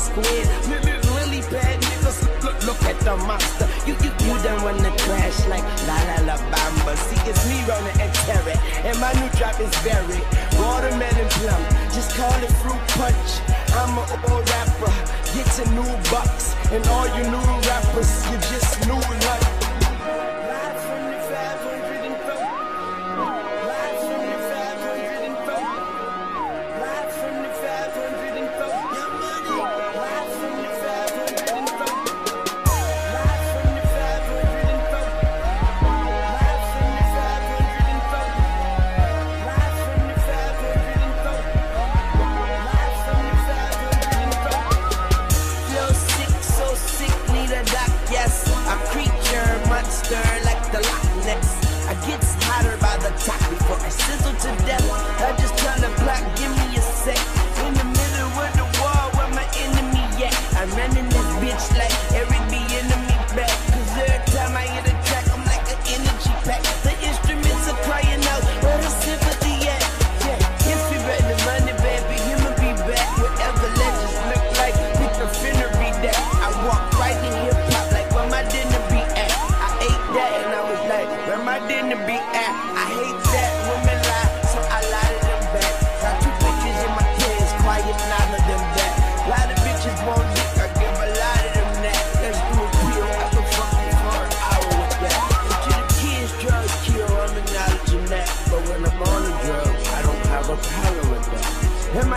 squid. Really bad niggas, look, look at the monster. You, you, you done want to crash like La La La Bamba. See, it's me running and terror, and my new drop is buried. Watermelon plum, just call it fruit punch. I'm a old rapper, get your new bucks, and all you new rappers, you just new lunch.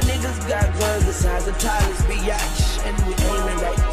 niggas got guns the size of Tyler's biatch, and we aiming right.